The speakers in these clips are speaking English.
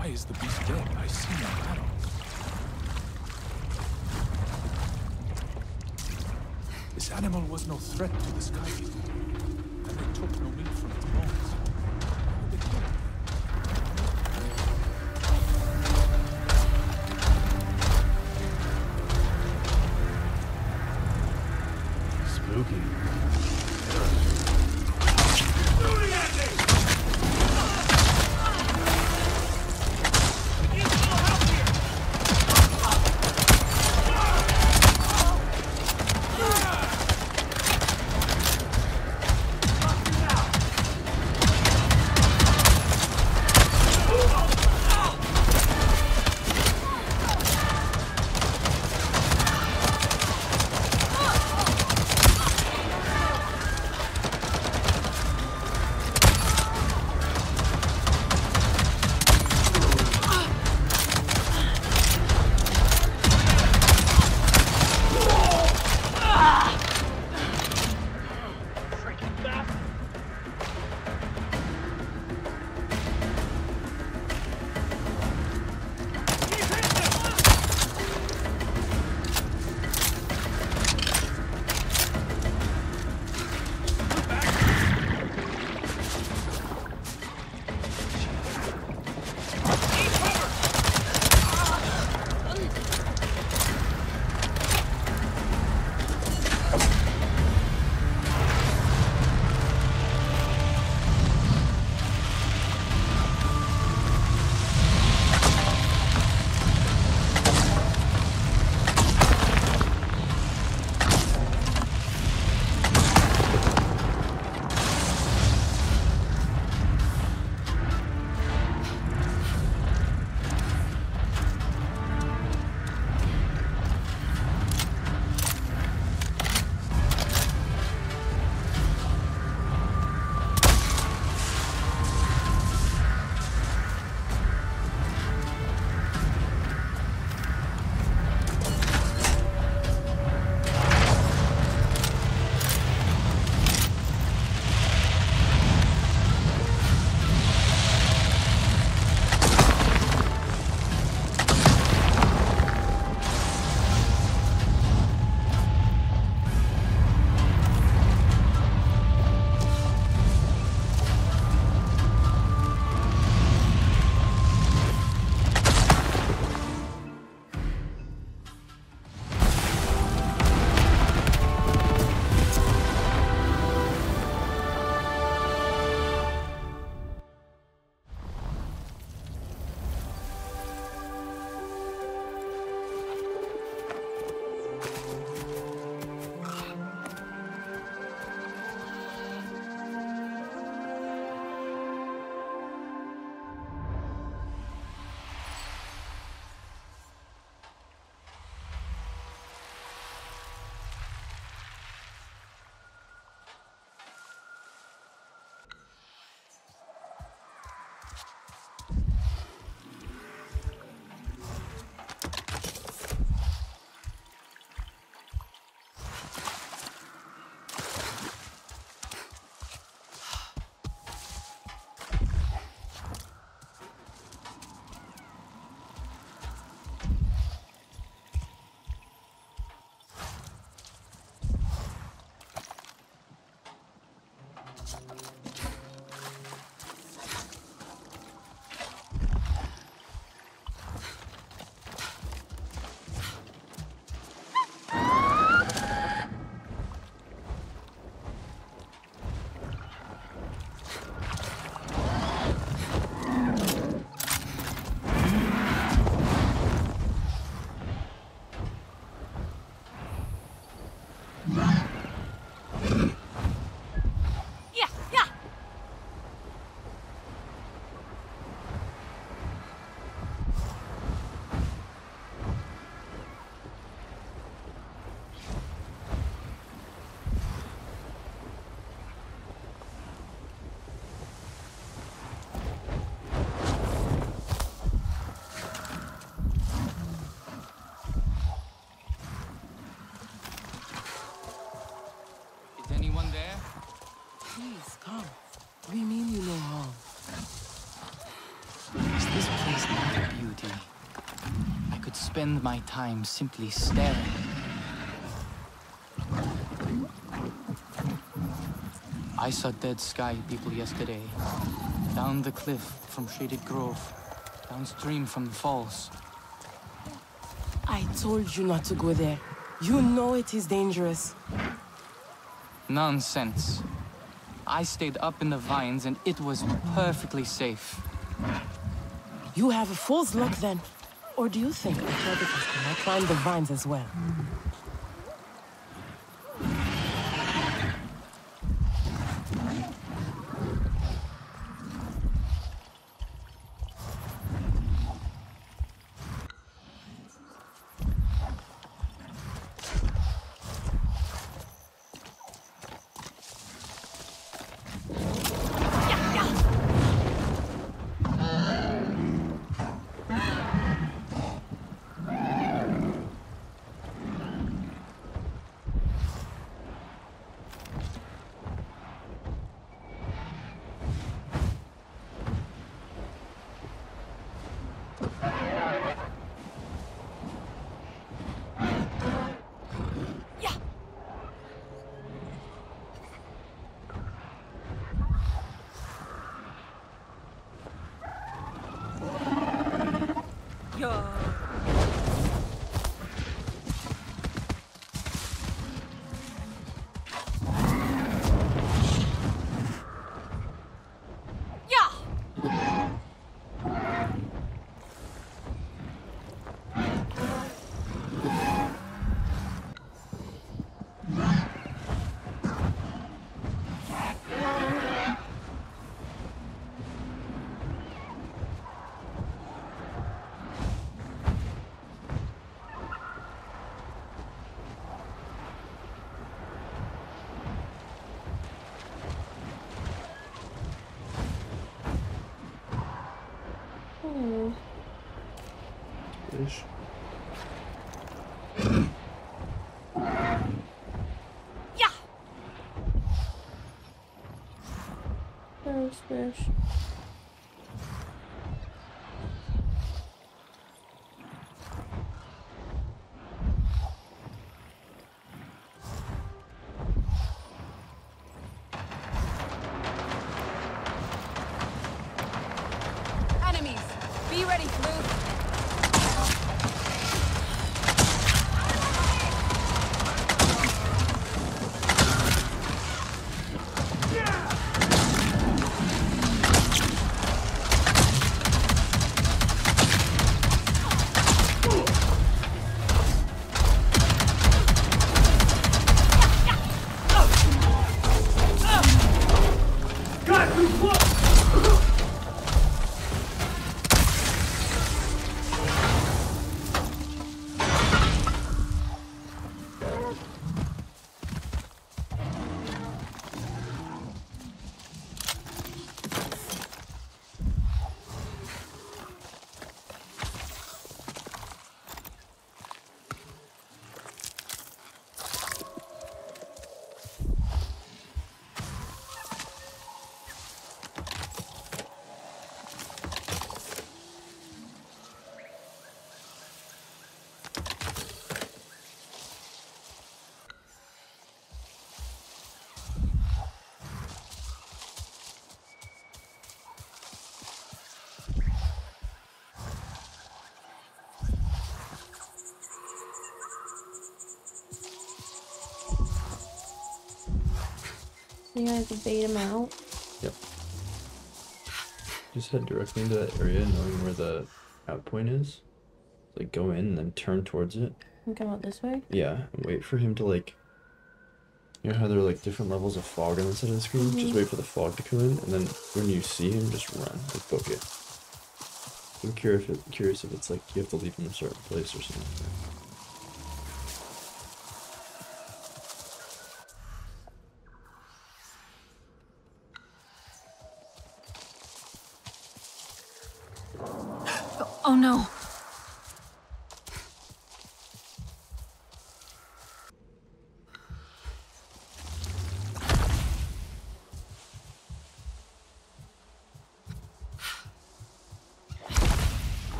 Why is the beast dead? I see no battle. This animal was no threat to the Sky People, and they took no meat from its bones. Please, come. We mean you no harm. Is this place not a beauty? I could spend my time simply staring. I saw dead sky people yesterday. Down the cliff from Shaded Grove. Downstream from the falls. I told you not to go there. You know it is dangerous. Nonsense. I stayed up in the vines and it was perfectly safe. You have a fool's luck then. Or do you think the predators cannot climb the vines as well? Smash. So you have to bait him out. Yep. Just head directly into that area, knowing where the out point is. Like go in and then turn towards it. And come out this way. Yeah, and wait for him to like. You know how there are like different levels of fog on the side of the screen? Just mm-hmm. wait for the fog to come in, and then when you see him, just run, like book it. I'm curious if, it, curious if it's like you have to leave him in a certain place or something like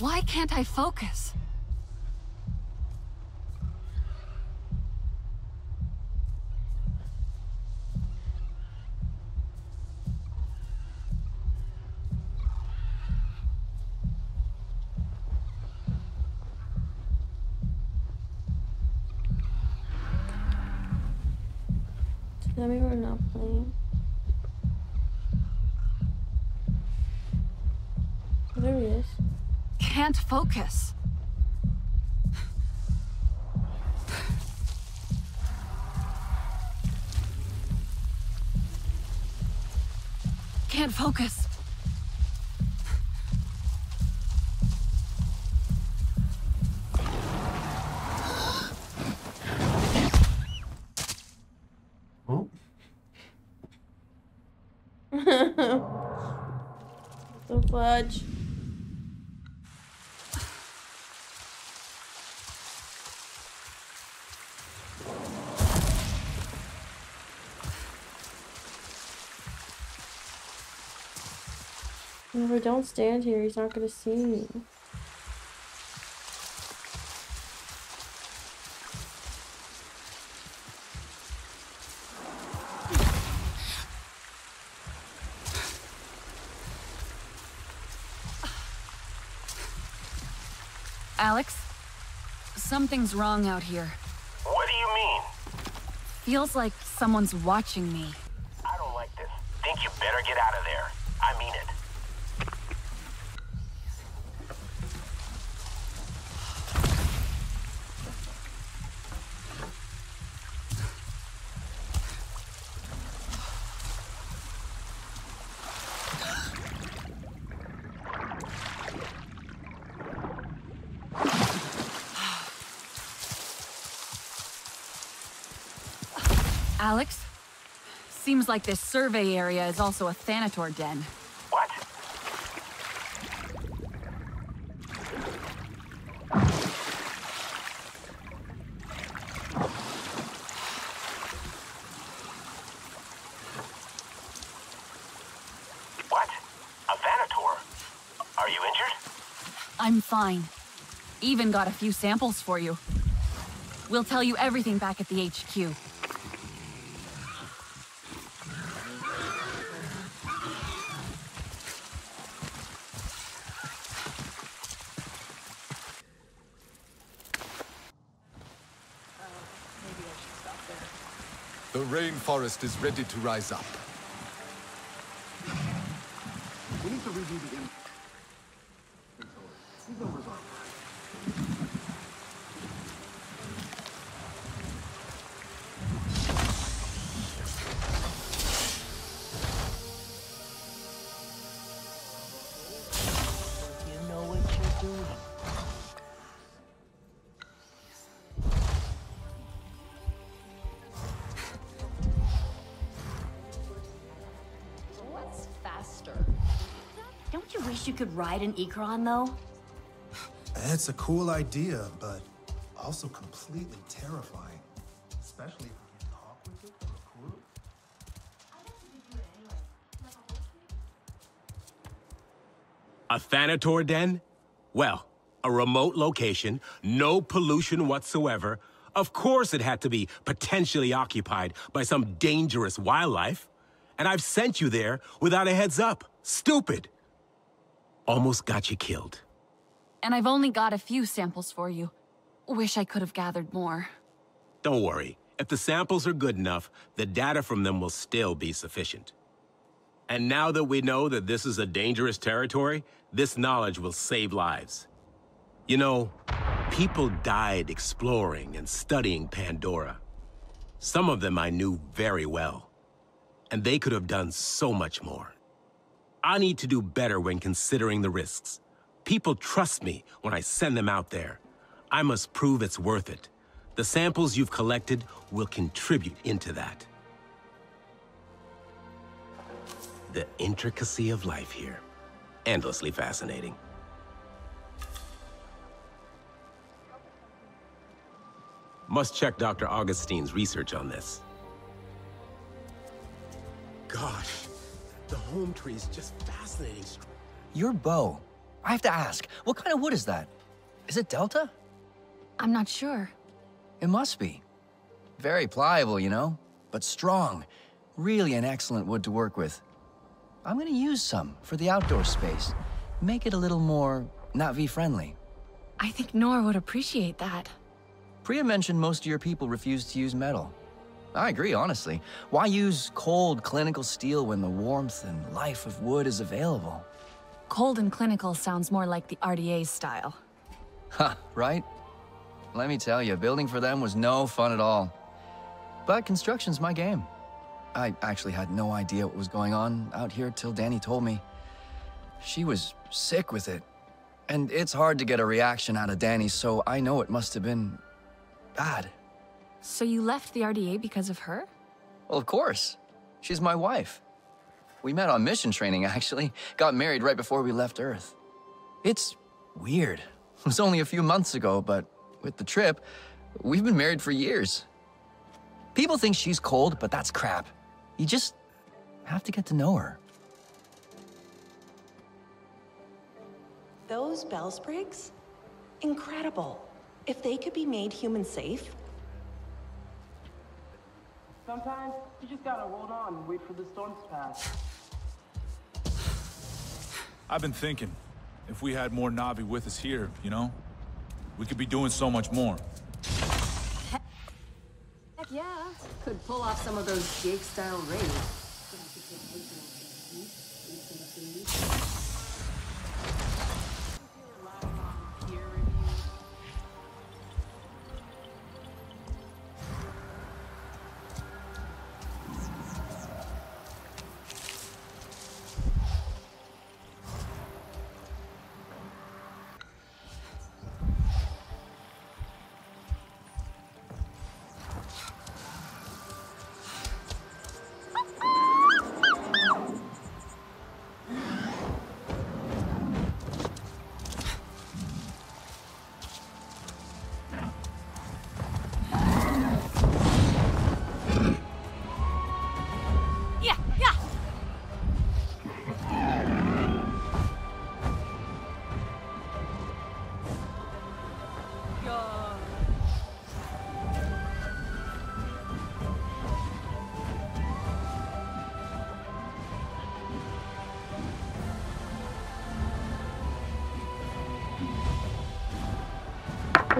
Why can't I focus? Me we're not playing. There he is. Can't focus. Can't focus. Oh, The fudge. Remember, don't stand here. He's not gonna see me. Alex, something's wrong out here. What do you mean? Feels like someone's watching me. I don't like this. Think you better get out of there. I mean it. Alex? Seems like this survey area is also a Thanator den. What? What? A Thanator? Are you injured? I'm fine. Even got a few samples for you. We'll tell you everything back at the HQ. The rainforest is ready to rise up. We need to review the in- See the result. You know what you're doing. Wish you could ride an Ikran, though? That's a cool idea, but also completely terrifying. Especially if you can talk with it or recruit. A Thanator den? Well, a remote location, no pollution whatsoever. Of course it had to be potentially occupied by some dangerous wildlife. And I've sent you there without a heads up. Stupid. Almost got you killed. And I've only got a few samples for you. Wish I could have gathered more. Don't worry. If the samples are good enough, the data from them will still be sufficient. And now that we know that this is a dangerous territory, this knowledge will save lives. You know, people died exploring and studying Pandora. Some of them I knew very well. And they could have done so much more. I need to do better when considering the risks. People trust me when I send them out there. I must prove it's worth it. The samples you've collected will contribute into that. The intricacy of life here. Endlessly fascinating. Must check Dr. Augustine's research on this. gosh. The home tree is just fascinating. Your bow. I have to ask, what kind of wood is that? Is it Delta? I'm not sure. It must be. Very pliable, you know, but strong. Really an excellent wood to work with. I'm gonna use some for the outdoor space. Make it a little more Na'vi friendly. I think Nor would appreciate that. Priya mentioned most of your people refuse to use metal. I agree, honestly. Why use cold, clinical steel when the warmth and life of wood is available? Cold and clinical sounds more like the RDA's style. Ha, right? Let me tell you, building for them was no fun at all. But construction's my game. I actually had no idea what was going on out here till Danny told me. She was sick with it. And it's hard to get a reaction out of Danny, so I know it must have been bad. So you left the RDA because of her? Well, of course. She's my wife. We met on mission training, actually. Got married right before we left Earth. It's weird. It was only a few months ago, but with the trip, we've been married for years. People think she's cold, but that's crap. You just have to get to know her. Those bell sprigs? Incredible. If they could be made human safe. Sometimes you just gotta hold on and wait for the storms to pass. I've been thinking, if we had more Na'vi with us here, you know, we could be doing so much more. Heck yeah. Could pull off some of those Jake-style raids.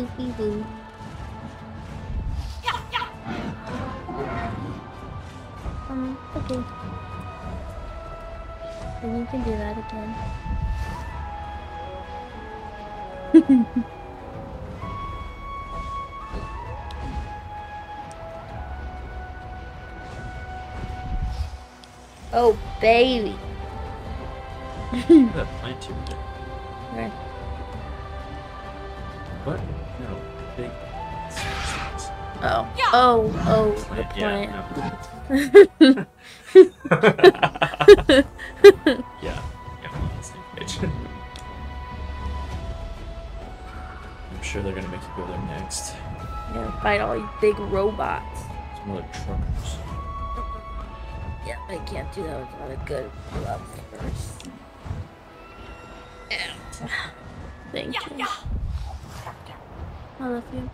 Sleepy boo. Um, okay. Then you can do that again. oh, baby. that plant you there. Right. What? No. Oh. Big. Oh. Oh, oh, the Plant, plant. Yeah. Yeah, we're on the same page. I'm sure they're gonna make you go there next. Yeah, fight all these big robots. Some other truckers. Yeah, I can't do that without a good glove first. Yeah. Thank you. I love you.